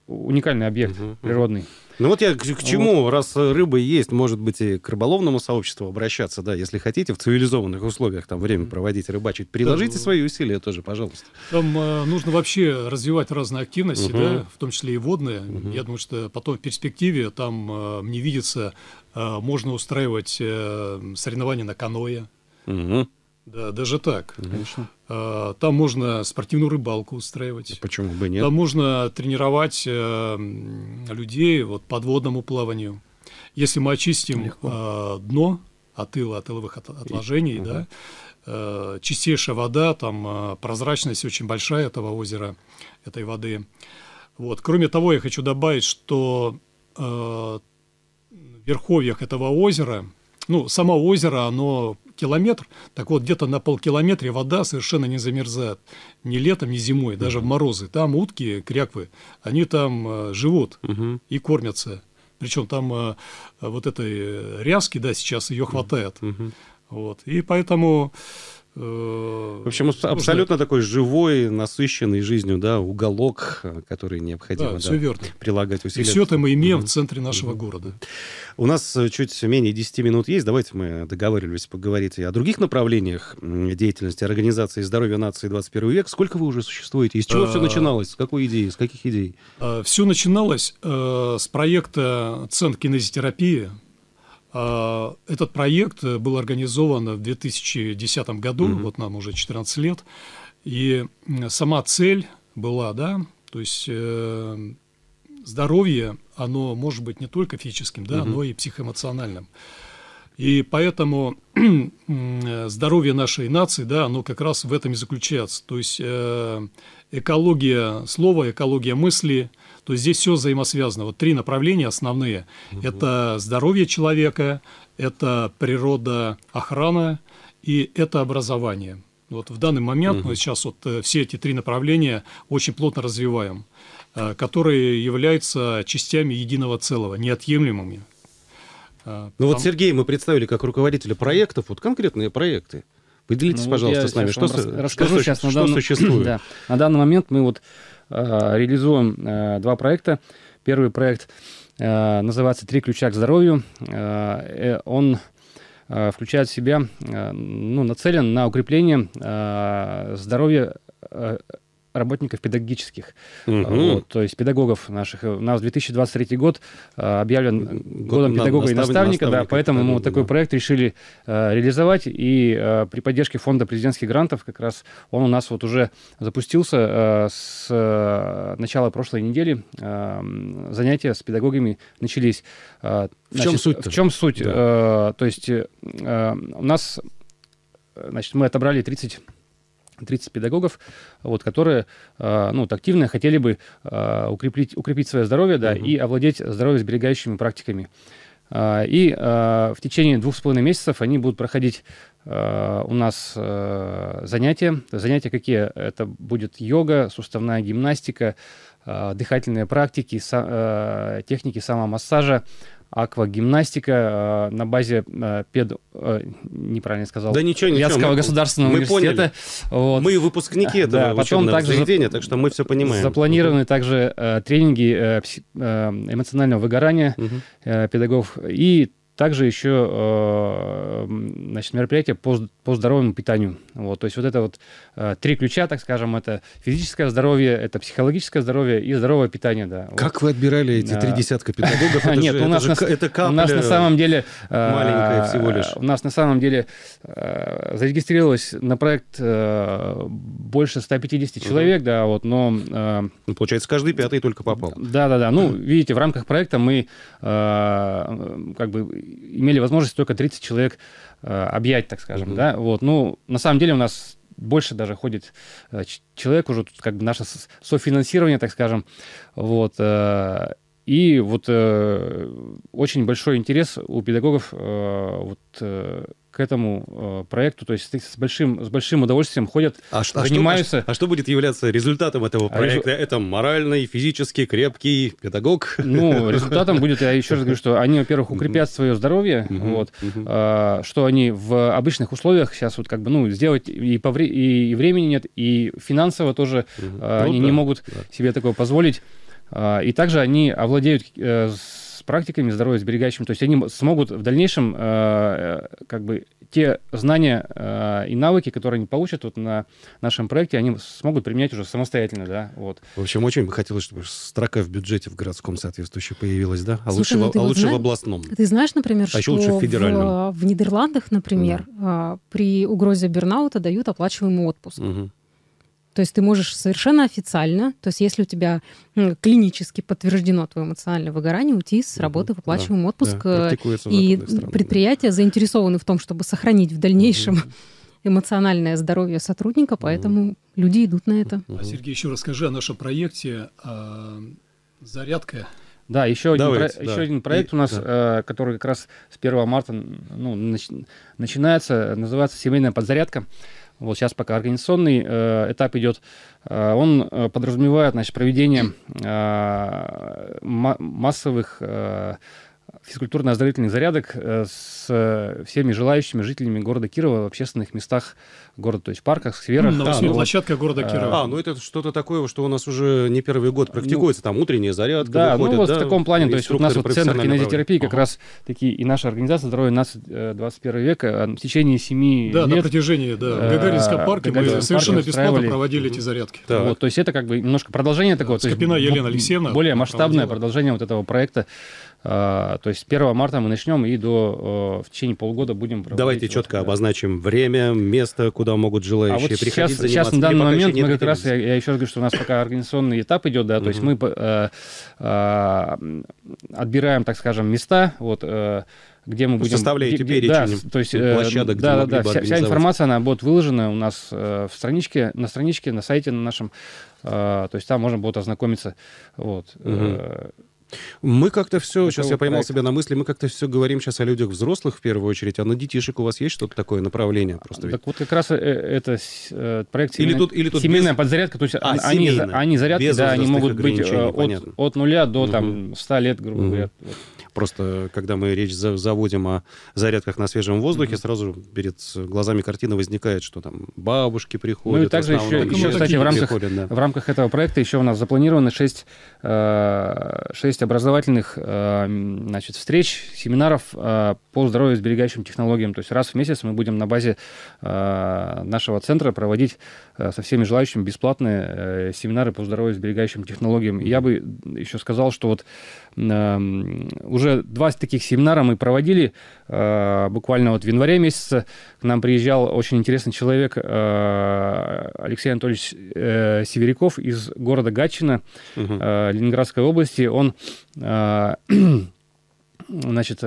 уникальный объект Мгм. природный. Ну вот я к, к чему, раз рыба есть, может быть, и к рыболовному сообществу обращаться, да, если хотите, в цивилизованных условиях там время проводить, рыбачить, приложите Да. свои усилия тоже, пожалуйста. Там э, нужно вообще развивать разные активности, Мгм. да, в том числе и водные. Мгм. Я думаю, что потом в перспективе там э, мне видится можно устраивать соревнования на каноэ. Угу. Да, даже так. Конечно. Там можно спортивную рыбалку устраивать. Почему бы нет? Там можно тренировать людей вот, подводному плаванию. Если мы очистим Легко. дно от ила, от иловых отложений, И, да, угу Э, чистейшая вода, там э, прозрачность очень большая этого озера, этой воды. Вот. Кроме того, я хочу добавить, что э, в верховьях этого озера, ну, само озеро, оно километр, так вот где-то на полкилометре вода совершенно не замерзает ни летом, ни зимой, даже в морозы. Там утки, кряквы, они там э, живут uh-huh. и кормятся. Причем там э, вот этой ряски, да, сейчас ее хватает. Uh-huh. Вот. И поэтому... Э, в общем, нужно... абсолютно такой живой, насыщенный жизнью, да, уголок, который необходимо да, все верно. прилагать усилия. И все это мы имеем угу. в центре нашего угу. города. У нас э, чуть менее 10 минут есть. Давайте мы договаривались поговорить о других направлениях деятельности Организации здоровья нации 21 век. Сколько вы уже существуете? Из чего а... все начиналось? С какой идеи? С каких идей? Все начиналось э, с проекта «Центр кинезитерапии», этот проект был организован в 2010 году, mm-hmm. вот нам уже 14 лет, и сама цель была, да, то есть э, здоровье, оно может быть не только физическим, да, mm-hmm. но и психоэмоциональным. И поэтому (clears throat) здоровье нашей нации, да, оно как раз в этом и заключается. То есть э, экология слова, экология мысли – то здесь все взаимосвязано. Вот три направления основные. Угу. Это здоровье человека, это природа, охрана и это образование. Вот в данный момент угу. мы сейчас вот э, все эти три направления очень плотно развиваем, э, которые являются частями единого целого, неотъемлемыми. Э, ну Там... вот Сергей мы представили как руководителя проектов, вот конкретные проекты. Поделитесь, ну, пожалуйста, с нами, что, расскажу что, сейчас что, на данный, существует. (clears throat) Да, на данный момент мы вот Э, реализуем э, два проекта. Первый проект э, называется «Три ключа к здоровью». Он включает в себя, ну, нацелен на укрепление здоровья работников педагогических. Угу. Вот, то есть педагогов наших. У нас 2023 год э, объявлен годом на, педагога и наставника, да, поэтому мы вот такой да. проект решили э, реализовать. И э, при поддержке фонда президентских грантов как раз он у нас вот уже запустился э, с начала прошлой недели. Э, занятия с педагогами начались. Э, в чем суть? В чем суть? Да. Э, то есть э, у нас значит, мы отобрали 30 30 педагогов, вот, которые э, ну, вот, активно хотели бы э, укрепить, укрепить свое здоровье да, угу. и овладеть здоровье-сберегающими практиками. Э, и в течение двух с половиной месяцев они будут проходить у нас занятия. Занятия какие? Это будет йога, суставная гимнастика, дыхательные практики, техники самомассажа, аквагимнастика э, на базе э, пед... Э, неправильно сказал. Да ничего, ничего. Вятского мы, государственного мы университета. Поняли. Вот. Мы выпускники этого да, потом также заведения, так что мы все понимаем. Запланированы угу. также э, тренинги э, эмоционального выгорания угу. э, педагогов и также еще э, значит, мероприятия по, по здоровому питанию. Вот, то есть вот это вот э, три ключа, так скажем, это физическое здоровье, это психологическое здоровье и здоровое питание. Да. Как вот. вы отбирали эти три десятка педагогов? (laughs) Нет, у нас это у нас на самом деле э, маленькая всего лишь. У нас на самом деле зарегистрировалось на проект больше 150 человек, да, вот, но... Ну, получается, каждый пятый только попал. Да, да, да. Ну, видите, в рамках проекта мы как бы имели возможность только 30 человек э, объять, так скажем, mm-hmm. да, вот, ну, на самом деле у нас больше даже ходит э, человек уже, как бы наше софинансирование, так скажем, вот, э, и вот э, очень большой интерес у педагогов э, вот, э, к этому э, проекту, то есть с большим, с большим удовольствием ходят, а, занимаются. А что, а что будет являться результатом этого а проекта? А резу... Это моральный, физически крепкий педагог? Ну, (laughs) результатом будет, я еще раз говорю, что они, во-первых, укрепят свое здоровье, вот, а, что они в обычных условиях сейчас вот как бы, ну, сделать и, по вре- и времени нет, и финансово тоже а, они ну не могут себе такое позволить. А, и также они овладеют э, практиками здоровья сберегающими. То есть они смогут в дальнейшем как бы те знания э, и навыки, которые они получат вот на нашем проекте, они смогут применять уже самостоятельно, да, вот. В общем, очень бы хотелось, чтобы строка в бюджете в городском соответствующей появилась, да, а Слушай, лучше, ну, а лучше вот в областном. Ты знаешь, например, а что лучше в, федеральном. в, в Нидерландах, например, да. при угрозе бернаута дают оплачиваемый отпуск. Угу. То есть ты можешь совершенно официально, то есть если у тебя клинически подтверждено твое эмоциональное выгорание, уйти с работы в оплачиваемый да, отпуск. Да, э, и предприятия да. заинтересованы в том, чтобы сохранить в дальнейшем эмоциональное здоровье сотрудника, поэтому угу. люди идут на это. А, Сергей, еще расскажи о нашем проекте а, «Зарядка». Да, еще, Давайте, один, про, да. еще один проект и, у нас, да. э, который как раз с 1 марта ну, нач, начинается, называется «Семейная подзарядка». Вот сейчас пока организационный э, этап идет. Э, он э, подразумевает значит, проведение э, массовых э, физкультурно-оздоровительных зарядок э, с э, всеми желающими жителями города Кирова в общественных местах города, то есть в парках, скверах. Ну, а, ну, площадка города а, Кирова. А, ну это что-то такое, что у нас уже не первый год практикуется, ну, там утренняя зарядка Да, выходят, ну вот да, в таком плане, то есть у нас вот центр кинезитерапии как ага. раз таки и наша организация «Здоровье нации 21 века» в течение семи да, лет... Да, на протяжении, да, в Гагаринском парке мы совершенно бесплатно проводили эти зарядки. Вот, то есть это как бы немножко продолжение такого. Скопина Елена Алексеевна. Более масштабное продолжение вот этого проекта а, то есть 1 марта мы начнем и до в течение полгода будем проводить. Давайте четко вот, обозначим время, место, куда могут желающие а вот приходить сейчас, сейчас на данный момент мы как раз, я, я еще раз говорю, что у нас пока (coughs) организационный этап идет, да, то есть мы э, э, отбираем, так скажем, места, вот, э, где мы будем... Составляете где, перечень да, то есть, э, площадок, да, да, да, вся, вся информация, она будет выложена у нас в страничке, на страничке, на сайте на нашем, э, то есть там можно будет ознакомиться, вот. Угу. Мы как-то все, Это сейчас я поймал проект. себя на мысли, мы как-то все говорим сейчас о людях взрослых в первую очередь, а на детишек у вас есть что-то такое направление? Просто так вот как раз э, это э, проект или тут, или тут семейная без... подзарядка, то есть а, они, они зарядки, да, они могут быть э, от, от нуля до угу. там 100 лет, грубо угу. говоря. Просто когда мы речь заводим о зарядках на свежем воздухе, mm-hmm. сразу перед глазами картина возникает, что там бабушки приходят. Ну и также еще, еще кстати, в рамках, приходят, да. в рамках этого проекта еще у нас запланировано 6, 6 э, образовательных э, значит, встреч, семинаров э, по здоровью сберегающим технологиям. То есть раз в месяц мы будем на базе нашего центра проводить со всеми желающими бесплатные семинары по здоровью сберегающим технологиям. И я бы еще сказал, что вот уже два таких семинара мы проводили. Э, буквально вот в январе месяце к нам приезжал очень интересный человек э, Алексей Анатольевич э, Северяков из города Гатчина, угу. Ленинградской области. Он значит,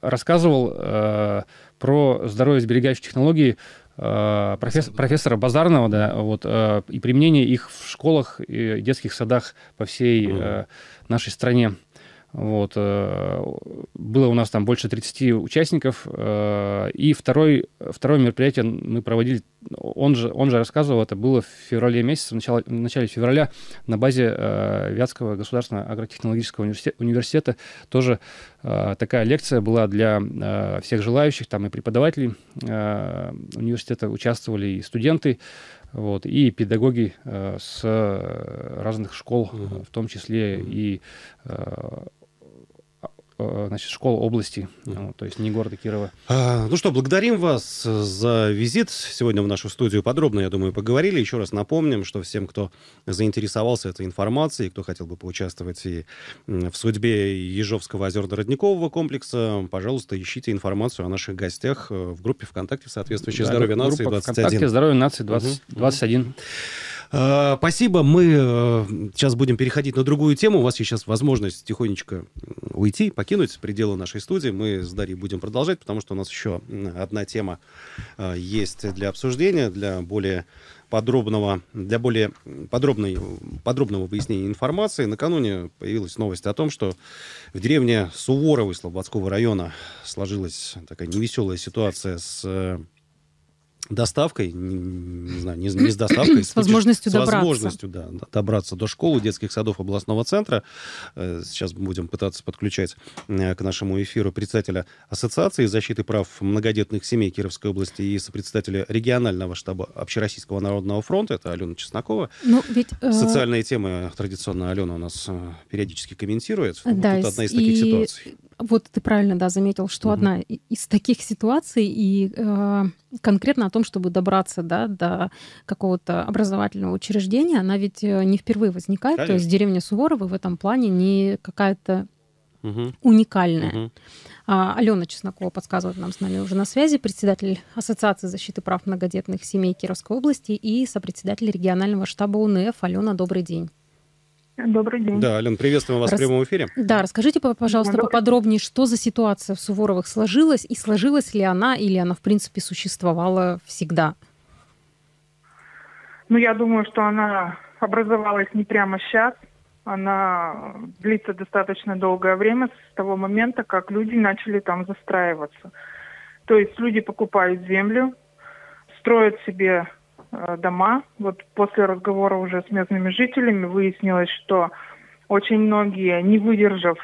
рассказывал про здоровье сберегающие технологии профессор, профессора Базарного, да, вот, и применение их в школах и детских садах по всей mm нашей стране. Вот. Э, было у нас там больше 30 участников. Э, и второй, второе мероприятие мы проводили, он же, он же рассказывал, это было в феврале месяце, в начале, в начале февраля на базе э, Вятского государственного агротехнологического университета, университета. Тоже такая лекция была для всех желающих, там и преподавателей университета участвовали, и студенты вот, и педагоги с разных школ, угу. в том числе и значит, школ области, mm. то есть не города Кирова. А, ну что, благодарим вас за визит сегодня в нашу студию. Подробно, я думаю, поговорили. Еще раз напомним, что всем, кто заинтересовался этой информацией, кто хотел бы поучаствовать и в судьбе Ежовского озерно-родникового комплекса, пожалуйста, ищите информацию о наших гостях э, в группе ВКонтакте, соответствующей да, «Здоровье нации» 21. ВКонтакте «Здоровье нации» 20, угу. 21. Э, спасибо. Мы э, сейчас будем переходить на другую тему. У вас сейчас возможность тихонечко уйти, покинуть пределы нашей студии. Мы с Дарьей будем продолжать, потому что у нас еще одна тема э, есть для обсуждения, для более подробного, для более подробной, подробного выяснения информации. Накануне появилась новость о том, что в деревне Суворовой Слободского района сложилась такая невеселая ситуация с доставкой, не, не знаю, не, не с доставкой, (clears throat) с возможностью с добраться. возможностью, да, добраться до школы, детских садов областного центра. Э, сейчас будем пытаться подключать э, к нашему эфиру председателя Ассоциации защиты прав многодетных семей Кировской области и сопредседателя регионального штаба Общероссийского народного фронта, это Алена Чеснокова. Ну, ведь, э... Социальные темы традиционно Алена у нас э, периодически комментирует. Да, вот одна из таких и... ситуаций. Вот ты правильно, да, заметил, что угу. одна из таких ситуаций и э, конкретно о том, чтобы добраться, да, до какого-то образовательного учреждения, она ведь э, не впервые возникает. Конечно. То есть деревня Суворова в этом плане не какая-то угу. уникальная. Угу. А, Алена Чеснокова подсказывает нам с нами уже на связи, председатель Ассоциации защиты прав многодетных семей Кировской области и сопредседатель регионального штаба УНФ. Алена, добрый день. Добрый день. Да, Ален, приветствуем вас Рас... в прямом эфире. Да, расскажите, пожалуйста, Добрый. поподробнее, что за ситуация в Суворовых сложилась, и сложилась ли она, или она, в принципе, существовала всегда? Ну, я думаю, что она образовалась не прямо сейчас. Она длится достаточно долгое время с того момента, как люди начали там застраиваться. То есть люди покупают землю, строят себе дома. Вот после разговора уже с местными жителями выяснилось, что очень многие, не выдержав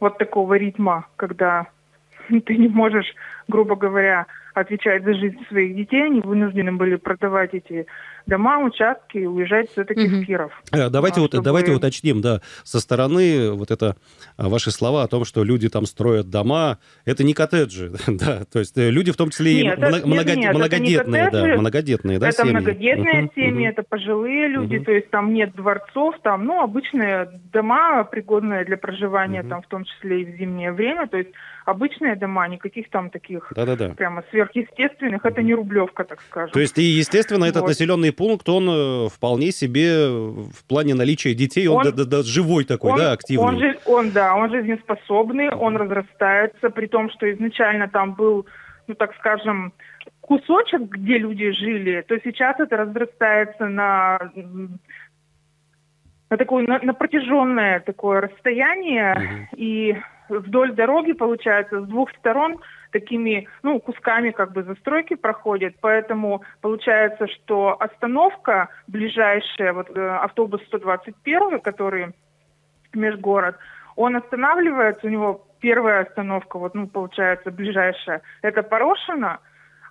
вот такого ритма, когда (laughs) ты не можешь, грубо говоря, отвечать за жизнь своих детей, они вынуждены были продавать эти дома, участки и уезжать все-таки угу. в Киров. Э, давайте, а, вот, чтобы... давайте уточним, да, со стороны вот это а, ваши слова о том, что люди там строят дома, это не коттеджи, (laughs) да, то есть э, люди в том числе нет, и много, нет, многодетные, да, многодетные, да, это семьи. многодетные uh-huh, семьи, uh-huh. это пожилые люди, uh-huh. то есть там нет дворцов, там, ну, обычные дома, пригодные для проживания, uh-huh. там, в том числе и в зимнее время, то есть обычные дома, никаких там таких Да-да-да. прямо сверхъестественных, это не рублевка, так скажем. То есть, и, естественно, этот вот. населенный пункт, он э, вполне себе в плане наличия детей, он, он да, да, живой такой, он, да, активный. Он, же, он, да, он жизнеспособный, он разрастается, при том, что изначально там был, ну, так скажем, кусочек, где люди жили, то сейчас это разрастается на на такое на, на протяженное такое расстояние угу. и вдоль дороги, получается, с двух сторон такими, ну, кусками как бы застройки проходят, поэтому получается, что остановка ближайшая, вот э, автобус 121, который межгород, он останавливается, у него первая остановка, вот, ну, получается, ближайшая, это Порошина,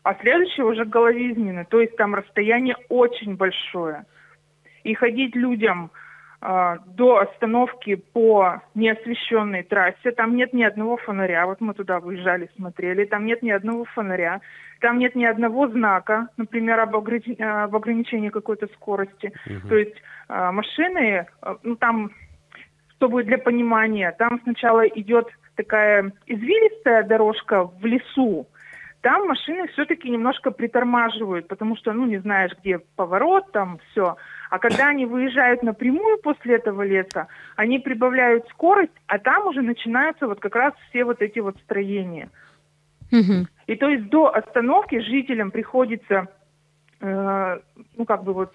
а следующая уже Головизнина, то есть там расстояние очень большое. И ходить людям до остановки по неосвещенной трассе. Там нет ни одного фонаря. Вот мы туда выезжали, смотрели. Там нет ни одного фонаря. Там нет ни одного знака, например, об, ограни... об ограничении какой-то скорости. Угу. То есть а, машины, а, ну там, чтобы для понимания, там сначала идет такая извилистая дорожка в лесу, там машины все-таки немножко притормаживают, потому что, ну, не знаешь, где поворот, там все. А когда они выезжают напрямую после этого леса, они прибавляют скорость, а там уже начинаются вот как раз все вот эти вот строения. Угу. И то есть до остановки жителям приходится, э, ну как бы вот,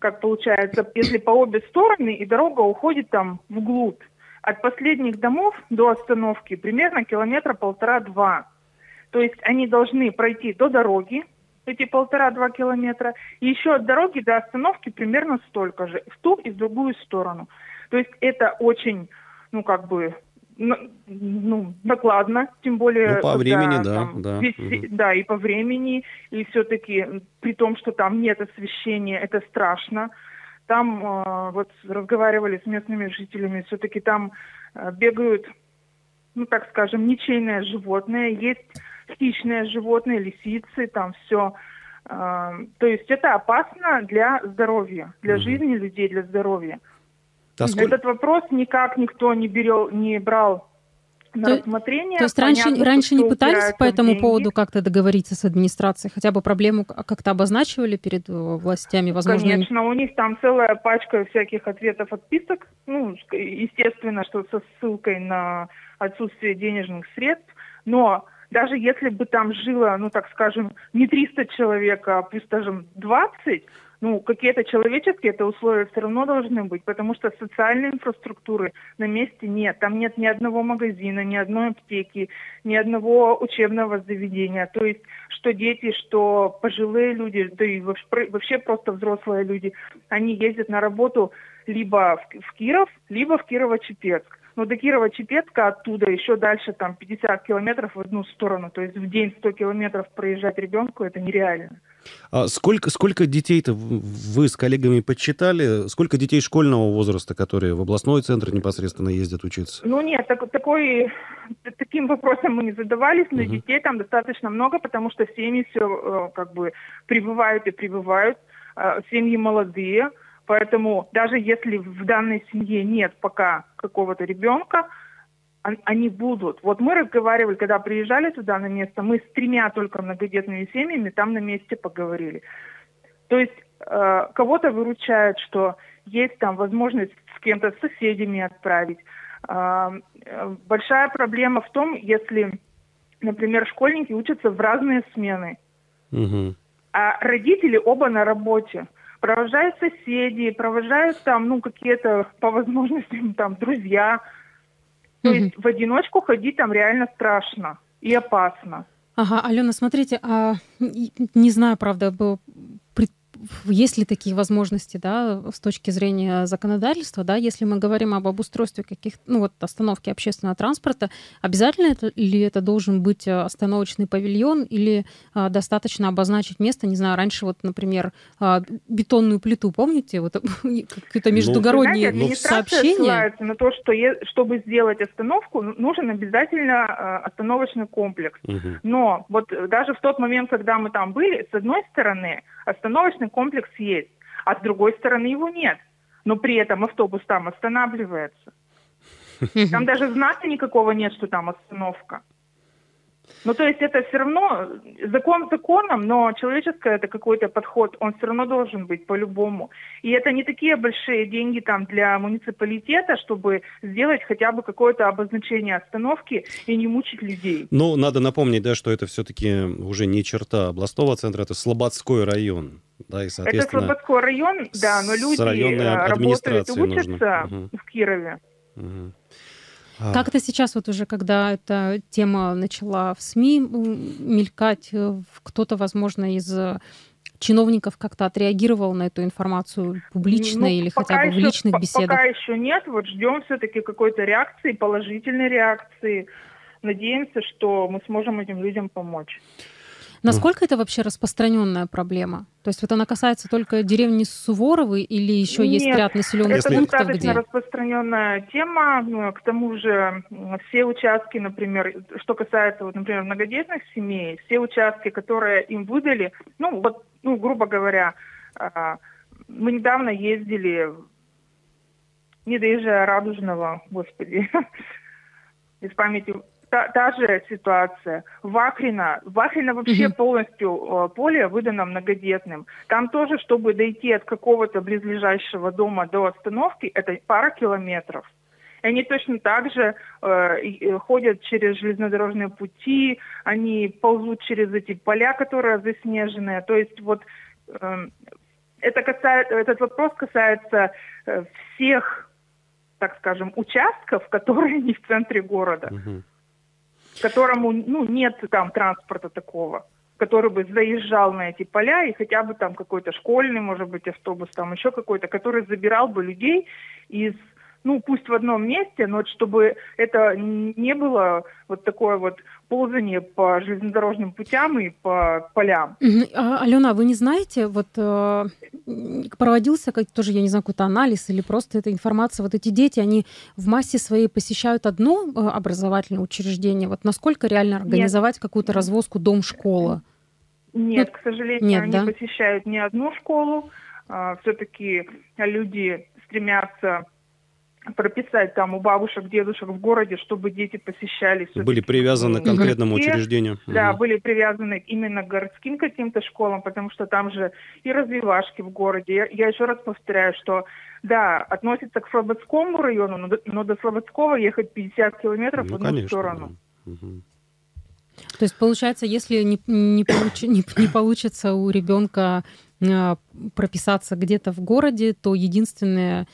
как получается, если по обе стороны, и дорога уходит там вглубь. От последних домов до остановки примерно километра полтора-два. То есть они должны пройти до дороги, эти полтора-два километра, и еще от дороги до остановки примерно столько же, в ту и в другую сторону. То есть это очень, ну, как бы, ну, накладно, тем более... Ну, по времени, да. Там, да. Весь, угу. да, и по времени, и все-таки, при том, что там нет освещения, это страшно. Там, э, вот, разговаривали с местными жителями, все-таки там э, бегают, ну, так скажем, ничейное животное, есть хищные животные, лисицы, там все. А, то есть это опасно для здоровья, для угу. жизни людей, для здоровья. А сколько... Этот вопрос никак никто не, берел, не брал на то, рассмотрение. То есть раньше, Понятно, раньше не пытались по этому деньги. поводу как-то договориться с администрацией? Хотя бы проблему как-то обозначивали перед э, властями? Возможно, Конечно, у них там целая пачка всяких ответов, отписок. Ну, естественно, что со ссылкой на отсутствие денежных средств. Но даже если бы там жило, ну так скажем, не 300 человек, а, скажем, 20, ну, какие-то человеческие это условия все равно должны быть, потому что социальной инфраструктуры на месте нет. Там нет ни одного магазина, ни одной аптеки, ни одного учебного заведения. То есть, что дети, что пожилые люди, да и вообще просто взрослые люди, они ездят на работу либо в Киров, либо в Кирово-Чепецк. Но до Кирова-Чепецка оттуда еще дальше там 50 километров в одну сторону. То есть в день 100 километров проезжать ребенку это нереально. А сколько, сколько детей-то вы с коллегами подсчитали? Сколько детей школьного возраста, которые в областной центр непосредственно ездят учиться? Ну нет, так, такой, таким вопросом мы не задавались, но угу. детей там достаточно много, потому что семьи все э, как бы прибывают и прибывают, э, семьи молодые, поэтому даже если в данной семье нет пока какого-то ребенка, они будут. Вот мы разговаривали, когда приезжали туда на место, мы с тремя только многодетными семьями там на месте поговорили. То есть э, кого-то выручает, что есть там возможность с кем-то, с соседями отправить. Э, большая проблема в том, если, например, школьники учатся в разные смены, угу. а родители оба на работе. Провожают соседи, провожают там, ну, какие-то по возможности там друзья – то угу. есть в одиночку ходить там реально страшно и опасно. Ага, Алена, смотрите, а, не знаю, правда, есть ли такие возможности, да, с точки зрения законодательства, да, если мы говорим об обустройстве каких ну вот остановки общественного транспорта, обязательно это, ли это должен быть э, остановочный павильон или а, достаточно обозначить место, не знаю, раньше вот, например, а, бетонную плиту, помните, вот (laughs) какие-то ну, междугородние ну, знаете, сообщения? на то, что чтобы сделать остановку, нужен обязательно а, остановочный комплекс. Угу. Но вот даже в тот момент, когда мы там были, с одной стороны, остановочный комплекс есть, а с другой стороны его нет. Но при этом автобус там останавливается. (laughs) Там даже знака никакого нет, что там остановка. Ну, то есть это все равно закон законом, но человеческое это какой-то подход, он все равно должен быть по-любому. И это не такие большие деньги там для муниципалитета, чтобы сделать хотя бы какое-то обозначение остановки и не мучить людей. Ну, надо напомнить, да, что это все-таки уже не черта областного центра, это Слободской район. Да, и, соответственно, это Слободской район, да, но люди э, работают и учатся угу. в Кирове. Угу. А. Как это сейчас, вот уже когда эта тема начала в СМИ мелькать, э, кто-то, возможно, из э, чиновников как-то отреагировал на эту информацию публично ну, или хотя бы еще, в личных беседах? Пока еще нет. Вот ждем все-таки какой-то реакции, положительной реакции. Надеемся, что мы сможем этим людям помочь. Насколько это вообще распространенная проблема? То есть вот она касается только деревни Суворовой или еще Нет, есть ряд населенных это пунктов, достаточно где? распространенная тема. Ну, к тому же все участки, например, что касается, вот, например, многодетных семей, все участки, которые им выдали, ну вот, ну грубо говоря, а, мы недавно ездили, не доезжая Радужного, господи, (laughs) из памяти та, та же ситуация. Вахрина, Вахрина вообще угу. полностью э, поле выдано многодетным. Там тоже, чтобы дойти от какого-то близлежащего дома до остановки, это пара километров. И они точно так же э, ходят через железнодорожные пути, они ползут через эти поля, которые заснеженные. То есть вот э, это касается, этот вопрос касается э, всех, так скажем, участков, (laughs) которые не в центре города. Угу которому ну, нет там транспорта такого, который бы заезжал на эти поля, и хотя бы там какой-то школьный, может быть, автобус, там еще какой-то, который забирал бы людей из ну, пусть в одном месте, но чтобы это не было вот такое вот ползание по железнодорожным путям и по полям. А, Алена, вы не знаете, вот э, проводился как тоже, я не знаю, какой-то анализ или просто эта информация, вот эти дети, они в массе своей посещают одно э, образовательное учреждение, вот насколько реально организовать какую-то развозку дом-школа? Нет, ну, к сожалению, нет, они да? посещают не одну школу, а, все-таки люди стремятся прописать там у бабушек, дедушек в городе, чтобы дети посещали. Были привязаны к конкретному городские, учреждению. Да, угу. были привязаны именно к городским каким-то школам, потому что там же и развивашки в городе. Я, я еще раз повторяю, что да, относится к Слободскому району, но до, но до Слободского ехать 50 километров ну, в одну конечно, сторону. Да. Угу. То есть, получается, если не, не, получ, не, не получится у ребенка э, прописаться где-то в городе, то единственное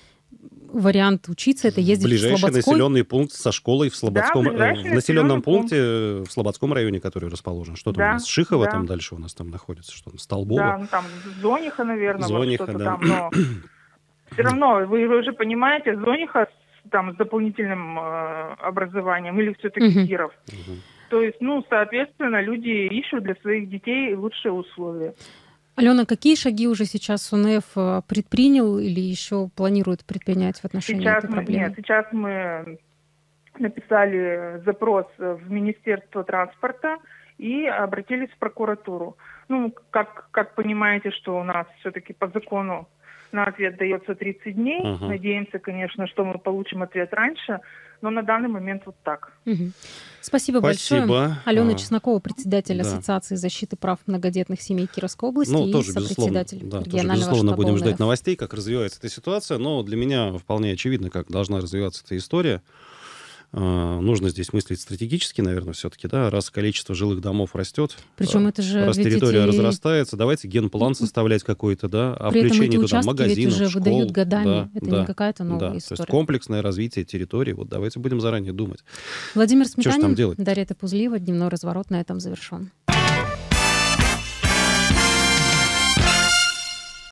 вариант учиться это ездить ближайший в Слободской. населенный пункт со школой в Слободском Да, э, в населенном пункте э, в Слободском районе, который расположен. Что там Да, у нас? Шихово да. там дальше у нас там находится, что там Столбово. Да, ну там Зониха, наверное, вот Зониха, что-то да. там, но (clears throat) все равно, вы, вы же понимаете, Зониха там, с дополнительным э, образованием или все-таки Мгм. Киров. Мгм. То есть, ну, соответственно, люди ищут для своих детей лучшие условия. Алена, какие шаги уже сейчас СУНФ э, предпринял или еще планирует предпринять в отношении Сейчас этой мы, проблемы? нет, сейчас мы написали запрос в Министерство транспорта и обратились в прокуратуру. Ну, как, как понимаете, что у нас все-таки по закону на ответ дается 30 дней. Ага. Надеемся, конечно, что мы получим ответ раньше, но на данный момент вот так. Мгм. Спасибо, большое. Спасибо. Алена А, Чеснокова, председатель да. Ассоциации защиты прав многодетных семей Кировской области Ну, и тоже, безусловно, сопредседатель да, тоже, безусловно, будем ждать новостей, как развивается эта ситуация, но для меня вполне очевидно, как должна развиваться эта история. А, Нужно здесь мыслить стратегически, наверное, все-таки, да, раз количество жилых домов растет, Причем а, это же раз территория эти- разрастается, давайте генплан составлять какой-то, да, о При этом эти включении туда участки ведь магазинов, уже школ. выдают годами. Да, это да, не какая-то новая да. То есть история. комплексное развитие территории, вот давайте будем заранее думать. Владимир Сметанин? Дарья Тапузлиева, дневной разворот на этом завершен.